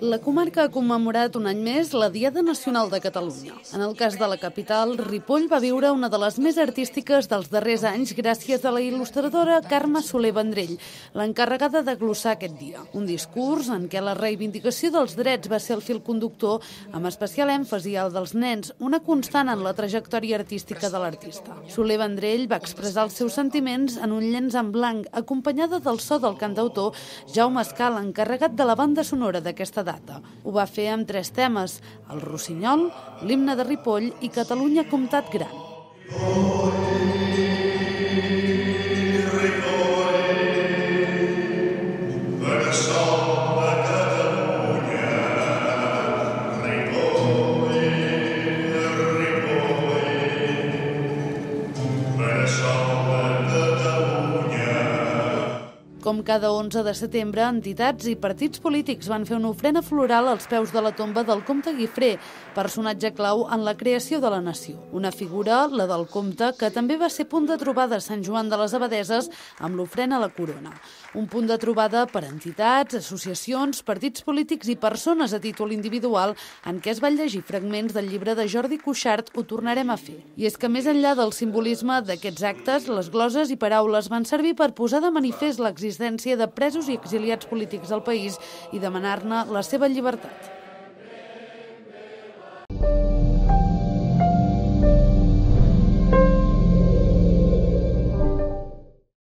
La comarca ha commemorat un any més la Diada Nacional de Catalunya. En el cas de la capital, Ripoll va viure una de les més artístiques dels darrers anys gràcies a la il·lustradora Carme Soler Vendrell, l'encarregada de glossar aquest dia. Un discurs en què la reivindicació dels drets va ser el fil conductor, amb especial èmfasi al dels nens, una constant en la trajectòria artística de l'artista. Soler Vendrell va expressar els seus sentiments en un llenç en blanc, acompanyada del so del cantautor Jaume Escal, encarregat de la banda sonora d'aquesta data. Ho va fer amb tres temes, el Rossinyol, l'himne de Ripoll i Catalunya Comtat Gran. Com cada 11 de setembre, entitats i partits polítics van fer una ofrena floral als peus de la tomba del comte Guifré, personatge clau en la creació de la nació. Una figura, la del comte, que també va ser punt de trobada a Sant Joan de les Abadeses amb l'ofrena a la corona. Un punt de trobada per entitats, associacions, partits polítics i persones a títol individual en què es van llegir fragments del llibre de Jordi Cuixart Ho tornarem a fer. I és que més enllà del simbolisme d'aquests actes, les gloses i paraules van servir per posar de manifest l'existència de presos i exiliats polítics al país i demanar-ne la seva llibertat.